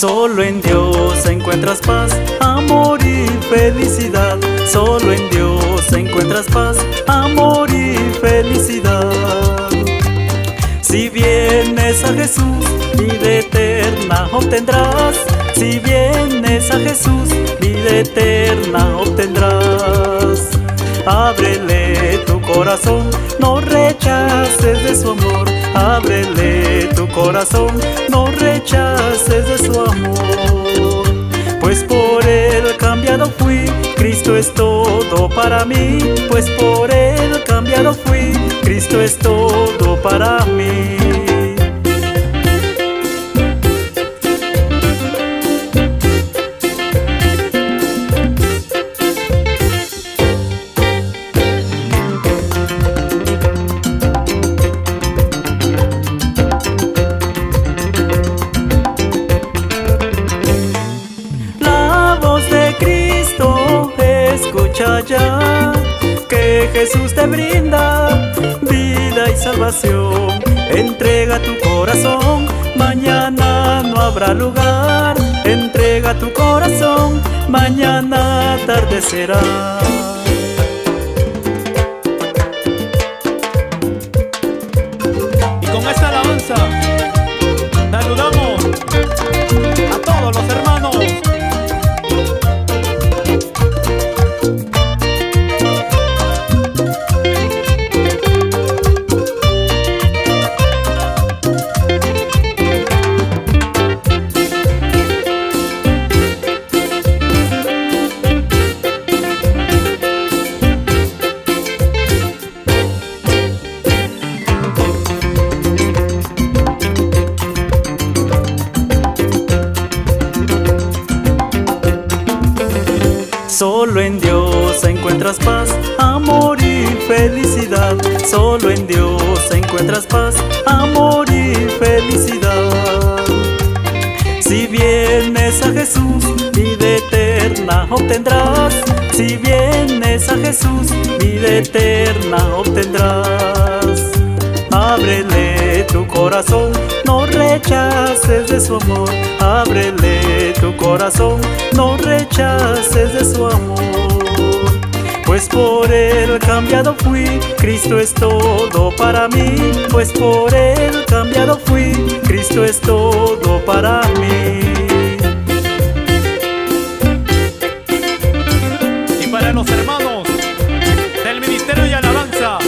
Solo en Dios encuentras paz, amor y felicidad. Solo en Dios encuentras paz, amor y felicidad. Si vienes a Jesús, vida eterna obtendrás. Si vienes a Jesús, vida eterna obtendrás. Ábrele tu corazón, no rechaces de su amor. Ábrele tu corazón, no rechaces Cristo es todo para mí. Pues por él cambiado fui, Cristo es todo para mí. Jesús te brinda vida y salvación. Entrega tu corazón, mañana no habrá lugar. Entrega tu corazón, mañana atardecerá. Dios encuentras paz, amor y felicidad. Solo en Dios encuentras paz, amor y felicidad. Si vienes a Jesús, vida eterna obtendrás. Si vienes a Jesús, vida eterna obtendrás. Ábrele tu corazón, no rechaces de su amor. Ábrele tu corazón, no rechaces de su amor. Pues por él cambiado fui, Cristo es todo para mí. Pues por él cambiado fui, Cristo es todo para mí. Y para los hermanos del Ministerio de Alabanza,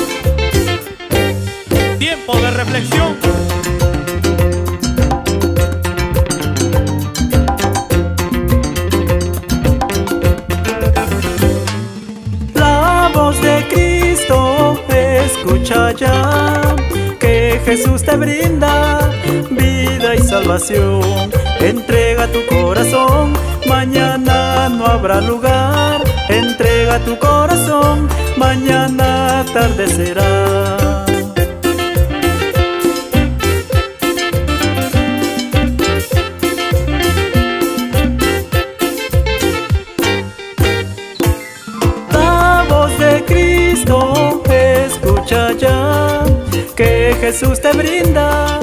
tiempo de reflexión. Ya que Jesús te brinda vida y salvación. Entrega tu corazón, mañana no habrá lugar. Entrega tu corazón, Jesús te brinda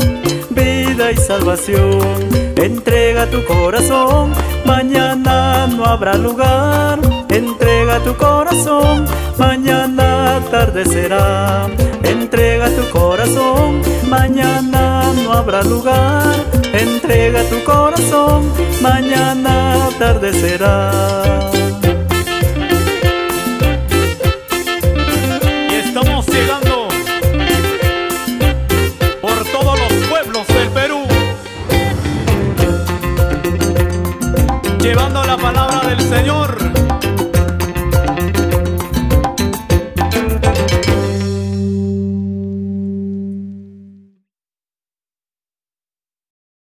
vida y salvación. Entrega tu corazón, mañana no habrá lugar. Entrega tu corazón, mañana atardecerá. Entrega tu corazón, mañana no habrá lugar. Entrega tu corazón, mañana atardecerá.